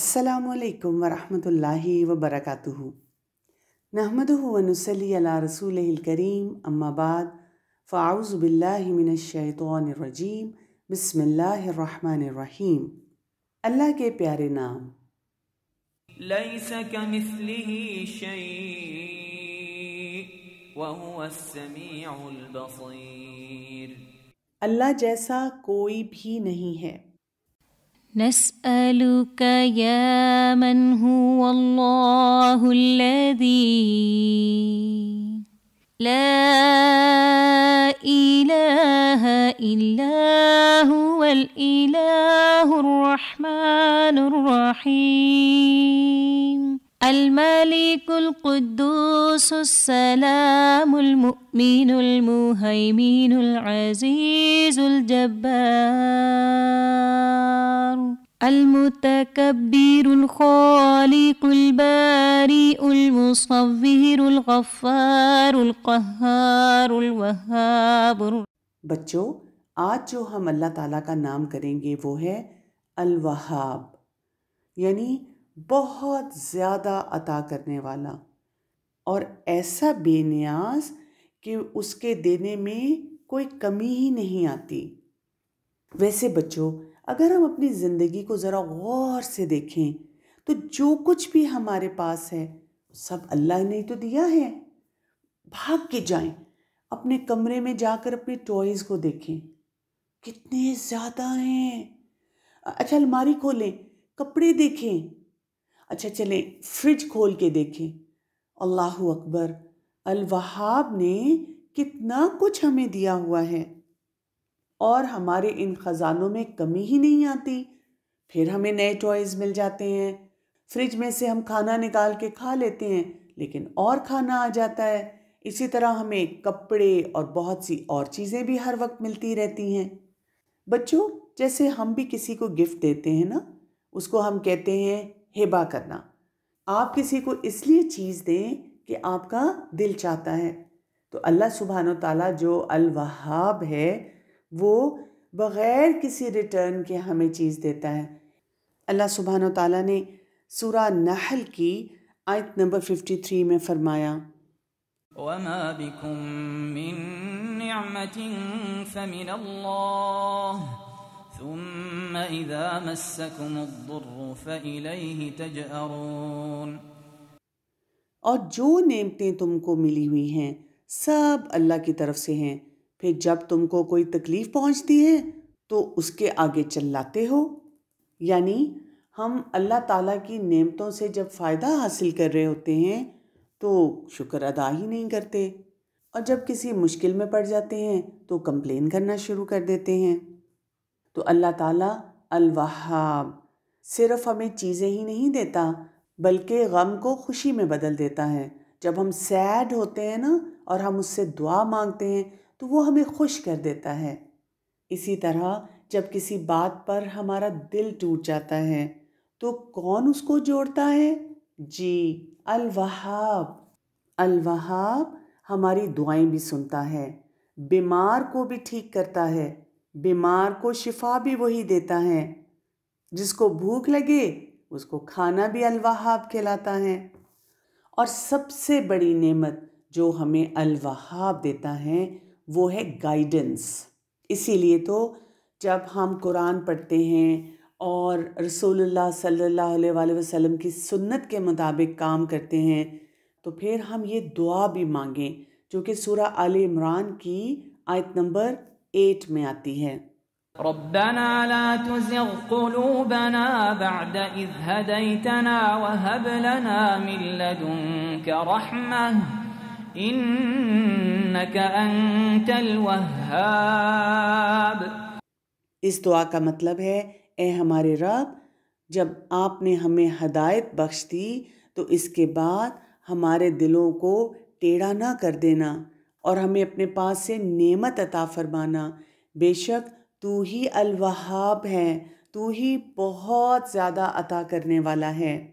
السلام علیکم ورحمۃ اللہ وبرکاتہ نحمد ونسلی علی رسول الکریم اما بعد فاعوذ باللہ من الشیطان الرجیم بسم اللہ الرحمن الرحیم۔ اللہ کے پیارے نام۔ ليس كمثله شيء وهو السميع البصير اللہ جیسا کوئی بھی نہیں ہے۔ نسألك يا من هو الله الذي لا إله إلا هو الإله الرحمن الرحيم. الملك القدوس السلام المؤمن المهيمن العزيز الجبار المتكبر الخالق البارئ المصور الغفار القهار الوهاب بچوں، آج جو ہم اللہ تعالیٰ کا نام کریں گے وہ ہے الوہاب یعنی بہت زیادہ عطا کرنے والا اور ایسا بے نیاز کہ اس کے دینے میں کوئی کمی ہی نہیں آتی۔ ویسے بچوں، اگر ہم اپنی زندگی کو ذرا غور سے دیکھیں، تو جو کچھ بھی ہمارے پاس ہے، سب اللہ نے تو دیا ہے۔ بھاگ کے جائیں، اپنے کمرے میں جا کر اپنے ٹوائز کو دیکھیں۔ کتنے زیادہ ہیں۔ اچھا الماری کھولیں، کپڑے دیکھیں۔ اچھا چلیں فریج کھول کے دیکھیں۔ اللہ اکبر، الوہاب نے کتنا کچھ ہمیں دیا ہوا ہے۔ اور ہمارے ان خزانوں میں کمی ہی نہیں آتی۔ پھر ہمیں نئے ٹوائز مل جاتے ہیں۔ فریج میں سے ہم کھانا نکال کے کھا لیتے ہیں، لیکن اور کھانا آ جاتا ہے۔ اسی طرح ہمیں کپڑے اور بہت سی اور چیزیں بھی ہر وقت ملتی رہتی ہیں۔ بچوں، جیسے ہم بھی کسی کو گفٹ دیتے ہیں نا، اس کو ہم کہتے ہیں ہبا کرنا۔ آپ کسی کو اس لیے چیز دیں کہ آپ کا دل چاہتا ہے۔ تو اللہ سبحانہ و تعالیٰ جو الوہاب ہے، وہ بغیر کسی ریٹرن کے ہمیں چیز دیتا ہے۔ اللہ سبحانہ و تعالیٰ نے سورہ نحل کی آیت نمبر 53 میں فرمایا۔ وما بكم من نعمة فمن الله ثم إذا مسكم الضر فإليه تجأرون. اور جو نعمتیں تم کو ملی ہوئی ہیں، سب اللہ کی طرف سے ہیں۔ پھر جب تم کو کوئی تکلیف پہنچتی ہے، تو اس کے آگے چلاتے ہو۔ یعنی ہم اللہ تعالیٰ کی نعمتوں سے جب فائدہ حاصل کر رہے ہوتے ہیں، تو شکر ادا ہی نہیں کرتے۔ اور جب کسی مشکل میں پڑ جاتے ہیں، تو کمپلین کرنا شروع کر دیتے ہیں۔ تو اللہ تعالیٰ الوہاب صرف ہمیں چیزیں ہی نہیں دیتا، بلکہ غم کو خوشی میں بدل دیتا ہے۔ جب ہم سیڈ ہوتے ہیں نا اور ہم اس سے دعا مانگتے ہیں، تو وہ ہمیں خوش کر دیتا ہے۔ اسی طرح جب کسی بات پر ہمارا دل ٹوٹ جاتا ہے، تو کون اس کو جوڑتا ہے؟ جی الوہاب۔ الوہاب ہماری دعائیں بھی سنتا ہے، بیمار کو بھی ٹھیک کرتا ہے۔ بیمار کو شفا بھی وہی دیتا ہے۔ جس کو بھوک لگے، اس کو کھانا بھی الوہاب کھلاتا ہے۔ اور سب سے بڑی نعمت جو ہمیں الوہاب دیتا ہے، وہ ہے گائیڈنس اسی لیے تو جب ہم قرآن پڑھتے ہیں اور رسول اللہ صلی اللہ علیہ وآلہ وسلم کی سنت کے مطابق کام کرتے ہیں، تو پھر ہم یہ دعا بھی مانگیں۔ جو کہ سورہ آل عمران کی آیت نمبر ایٹ میں آتی ہے۔ ربنا لا تزغ قلوبنا بعد إذ هديتنا وهب لنا من لدنك رحمة إنك أنت الوهاب اس دعا کا مطلب ہے اے ہمارے رب جب آپ نے ہمیں ہدایت بخش دی تو اس کے بعد ہمارے دلوں کو ٹیڑھا نہ کر دینا۔ اور ہمیں اپنے پاس سے نعمت عطا فرمانا۔ بے شک تو ہی الوہاب ہے، تو ہی بہت زیادہ عطا کرنے والا ہے۔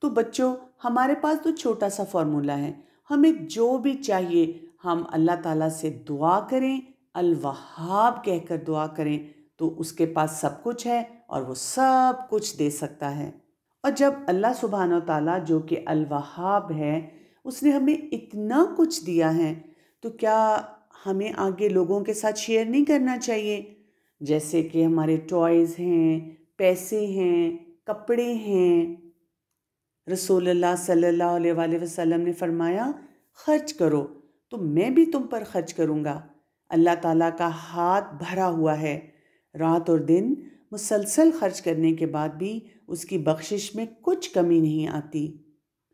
تو بچوں، ہمارے پاس تو چھوٹا سا فارمولہ ہے۔ ہمیں جو بھی چاہیے، ہم اللہ تعالیٰ سے دعا کریں، الوہاب کہہ کر دعا کریں۔ تو اس کے پاس سب کچھ ہے اور وہ سب کچھ دے سکتا ہے۔ اور جب اللہ سبحانہ و تعالیٰ جو کہ الوہاب ہے، اس نے ہمیں اتنا کچھ دیا ہے تو کیا ہمیں آگے لوگوں کے ساتھ شیئر نہیں کرنا چاہیے؟ جیسے کہ ہمارے ٹوائز ہیں، پیسے ہیں، کپڑے ہیں۔ رسول اللہ صلی اللہ علیہ وآلہ وسلم نے فرمایا، خرچ کرو، تو میں بھی تم پر خرچ کروں گا۔ اللہ تعالیٰ کا ہاتھ بھرا ہوا ہے۔ رات اور دن مسلسل خرچ کرنے کے بعد بھی اس کی بخشش میں کچھ کمی نہیں آتی۔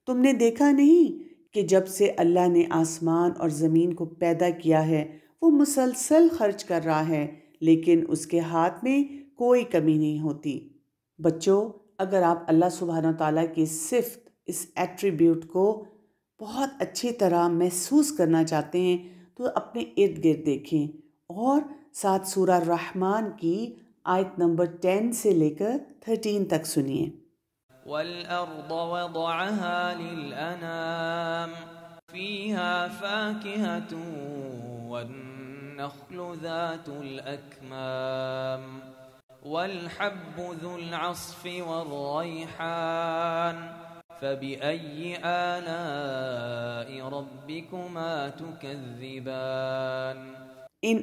تم نے دیکھا نہیں؟ کہ جب سے اللہ نے آسمان اور زمین کو پیدا کیا ہے، وہ مسلسل خرچ کر رہا ہے، لیکن اس کے ہاتھ میں کوئی کمی نہیں ہوتی۔ بچوں، اگر آپ اللہ سبحانہ تعالیٰ کی صفت، اس ایٹریبیوٹ کو بہت اچھی طرح محسوس کرنا چاہتے ہیں، تو اپنے ارد گرد دیکھیں۔ اور ساتھ سورہ رحمان کی آیت نمبر ٹین سے لے کر تھرٹین تک سنیے۔ والأرض وضعها للأنام فيها فاكهة والنخل ذات الأكمام والحب ذو العصف والريحان. فبأي آلاء ربكما تكذبان؟ إن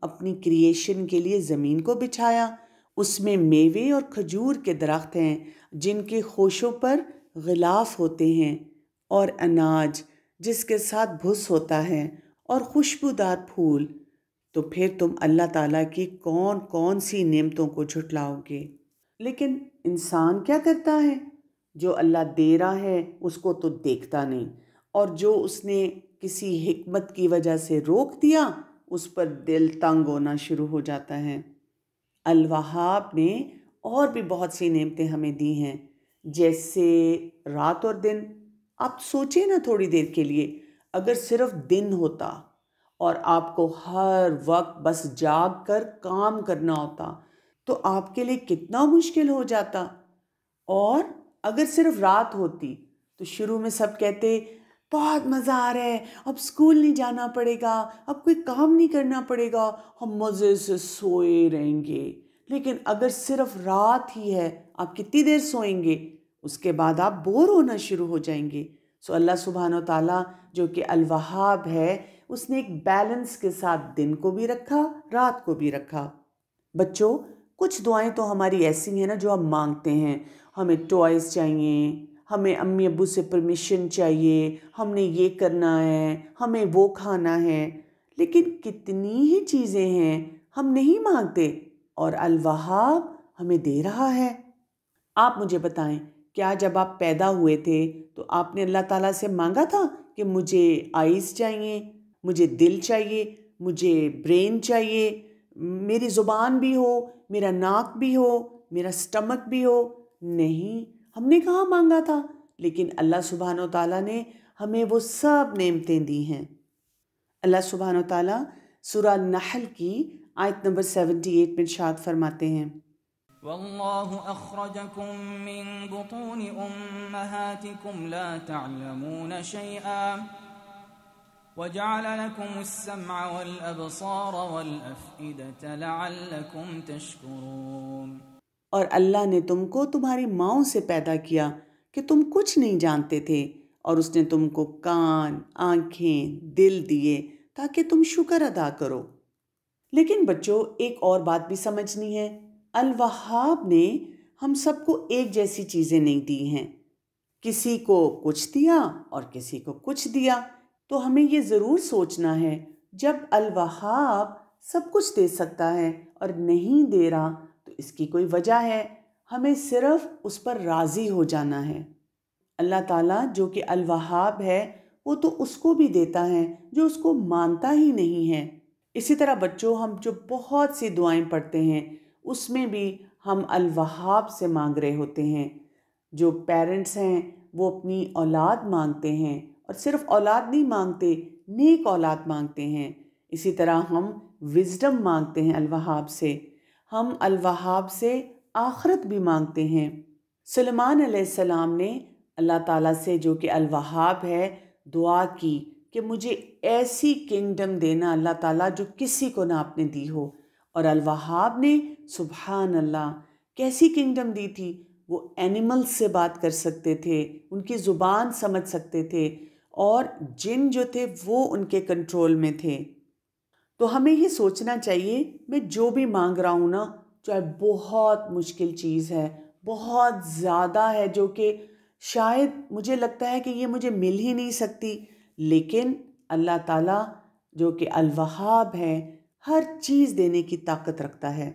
اپنی کریشن کے لیے زمین کو بچھایا۔ اس میں میوے اور کھجور کے درخت ہیں جن کے خوشوں پر غلاف ہوتے ہیں اور اناج جس کے ساتھ بھس ہوتا ہے اور خوشبودار پھول۔ تو پھر تم اللہ تعالیٰ کی کون کون سی نعمتوں کو جھٹلاؤ گے؟ لیکن انسان کیا کرتا ہے؟ جو اللہ دے رہا ہے اس کو تو دیکھتا نہیں اور جو اس نے کسی حکمت کی وجہ سے روک دیا اس پر دل تنگ ہونا شروع ہو جاتا ہے۔ الوہاب نے اور بھی بہت سی نعمتیں ہمیں دی ہیں، جیسے رات اور دن۔ آپ سوچیں نا تھوڑی دیر کے لیے، اگر صرف دن ہوتا اور آپ کو ہر وقت بس جاگ کر کام کرنا ہوتا، تو آپ کے لیے کتنا مشکل ہو جاتا۔ اور اگر صرف رات ہوتی، تو شروع میں سب کہتے بہت مزہ آ رہا ہے۔ اب اسکول نہیں جانا پڑے گا، اب کوئی کام نہیں کرنا پڑے گا۔ ہم مزے سے سوئے رہیں گے۔ لیکن اگر صرف رات ہی ہے، آپ کتنی دیر سوئیں گے؟ اس کے بعد آپ بور ہونا شروع ہو جائیں گے۔ سو اللہ سبحانہ و تعالیٰ جو کہ الوہاب ہے، اس نے ایک بیلنس کے ساتھ دن کو بھی رکھا، رات کو بھی رکھا۔ بچوں، کچھ دعائیں تو ہماری ایسی ہیں نا جو ہم مانگتے ہیں۔ ہمیں ٹوائز چاہیے۔ ہمیں امی ابو سے پرمیشن چاہیے، ہم نے یہ کرنا ہے، ہمیں وہ کھانا ہے۔ لیکن کتنی ہی چیزیں ہیں، ہم نہیں مانگتے اور الوہاب ہمیں دے رہا ہے۔ آپ مجھے بتائیں، کیا جب آپ پیدا ہوئے تھے تو آپ نے اللہ تعالیٰ سے مانگا تھا کہ مجھے آئیز چاہیے، مجھے دل چاہیے، مجھے برین چاہیے؟ میری زبان بھی ہو، میرا ناک بھی ہو، میرا سٹمک بھی ہو۔ نہیں ہم نے کہاں مانگا تھا؟ لیکن اللہ سبحانہ و تعالیٰ نے ہمیں وہ سب نعمتیں دی ہیں۔ اللہ سبحانہ و تعالیٰ سورہ نحل کی آیت نمبر سیونٹی ایٹ میں شاد فرماتے ہیں۔ والله أخرجكم من بطون أمهاتكم لا تعلمون شيئا وجعل لكم السمع والأبصار والأفئدة لعلكم تشكرون۔ اور اللہ نے تم کو تمہاری ماؤں سے پیدا کیا کہ تم کچھ نہیں جانتے تھے اور اس نے تم کو کان، آنکھیں، دل دیے تاکہ تم شکر ادا کرو۔ لیکن بچوں، ایک اور بات بھی سمجھنی ہے۔ الوہاب نے ہم سب کو ایک جیسی چیزیں نہیں دی ہیں۔ کسی کو کچھ دیا اور کسی کو کچھ دیا، تو ہمیں یہ ضرور سوچنا ہے جب الوہاب سب کچھ دے سکتا ہے اور نہیں دے رہا اس کی کوئی وجہ ہے؟ ہمیں صرف اس پر راضی ہو جانا ہے۔ اللہ تعالیٰ جو کہ الوہاب ہے، وہ تو اس کو بھی دیتا ہے جو اس کو مانتا ہی نہیں ہے۔ اسی طرح بچوں، ہم جو بہت سی دعائیں پڑھتے ہیں، اس میں بھی ہم الوہاب سے مانگ رہے ہوتے ہیں۔ جو پیرنٹس ہیں، وہ اپنی اولاد مانگتے ہیں اور صرف اولاد نہیں مانگتے، نیک اولاد مانگتے ہیں۔ اسی طرح ہم وزڈم مانگتے ہیں الوہاب سے۔ ہم الوہاب سے آخرت بھی مانگتے ہیں۔ سلمان علیہ السلام نے اللہ تعالیٰ سے جو کہ الوہاب ہے، دعا کی کہ مجھے ایسی کنگڈم دینا اللہ تعالیٰ جو کسی کو نہ آپ نے دی ہو۔ اور الوہاب نے سبحان اللہ کیسی کنگڈم دی تھی؟ وہ اینیمل سے بات کر سکتے تھے، ان کی زبان سمجھ سکتے تھے اور جن جو تھے وہ ان کے کنٹرول میں تھے۔ تو ہمیں یہ سوچنا چاہیے، میں جو بھی مانگ رہا ہوں نا، چاہے بہت مشکل چیز ہے، بہت زیادہ ہے جو کہ شاید مجھے لگتا ہے کہ یہ مجھے مل ہی نہیں سکتی۔ لیکن اللہ تعالیٰ جو کہ الوہاب ہے، ہر چیز دینے کی طاقت رکھتا ہے۔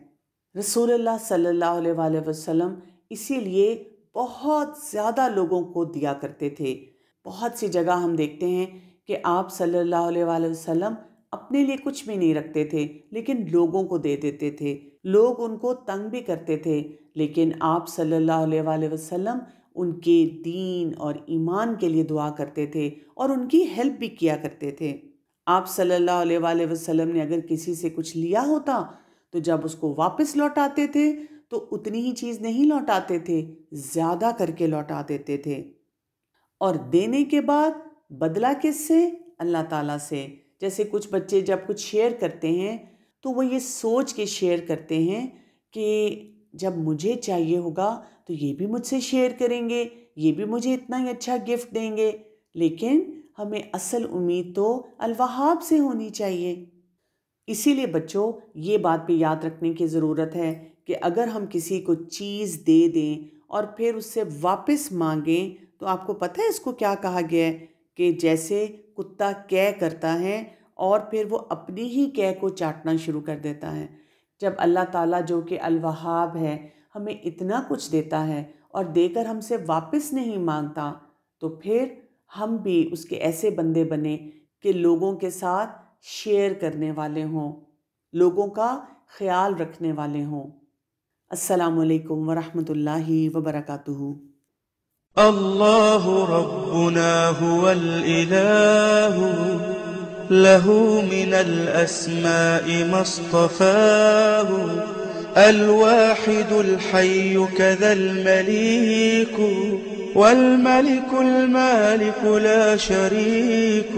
رسول اللہ صلی اللہ علیہ وآلہ وسلم اسی لیے بہت زیادہ لوگوں کو دیا کرتے تھے۔ بہت سی جگہ ہم دیکھتے ہیں کہ آپ صلی اللہ علیہ وآلہ وسلم اپنے لیے کچھ بھی نہیں رکھتے تھے، لیکن لوگوں کو دے دیتے تھے۔ لوگ ان کو تنگ بھی کرتے تھے، لیکن آپ صلی اللہ علیہ وآلہ وسلم ان کے دین اور ایمان کے لیے دعا کرتے تھے اور ان کی ہیلپ بھی کیا کرتے تھے۔ آپ صلی اللہ علیہ وآلہ وسلم نے اگر کسی سے کچھ لیا ہوتا تو جب اس کو واپس لوٹاتے تھے تو اتنی ہی چیز نہیں لوٹاتے تھے، زیادہ کر کے لوٹا دیتے تھے۔ اور دینے کے بعد بدلہ کس سے؟ اللہ تعالیٰ سے۔ جیسے کچھ بچے جب کچھ شیئر کرتے ہیں، تو وہ یہ سوچ کے شیئر کرتے ہیں کہ جب مجھے چاہیے ہوگا تو یہ بھی مجھ سے شیئر کریں گے، یہ بھی مجھے اتنا ہی اچھا گفٹ دیں گے۔ لیکن ہمیں اصل امید تو الوہاب سے ہونی چاہیے۔ اسی لیے بچوں، یہ بات بھی یاد رکھنے کی ضرورت ہے کہ اگر ہم کسی کو چیز دے دیں اور پھر اس سے واپس مانگیں، تو آپ کو پتہ ہے اس کو کیا کہا گیا ہے کہ جیسے کتا کہہ کرتا ہے اور پھر وہ اپنی ہی کہہ کو چاٹنا شروع کر دیتا ہے۔ جب اللہ تعالیٰ جو کہ الوہاب ہے، ہمیں اتنا کچھ دیتا ہے اور دے کر ہم سے واپس نہیں مانگتا، تو پھر ہم بھی اس کے ایسے بندے بنے کہ لوگوں کے ساتھ شیئر کرنے والے ہوں، لوگوں کا خیال رکھنے والے ہوں۔ السلام علیکم ورحمۃ اللہ وبرکاتہ۔ الله ربنا هو الإله. له من الأسماء ما اصطفاه. الواحد الحي كذا المليك. والملك المالك لا شريك.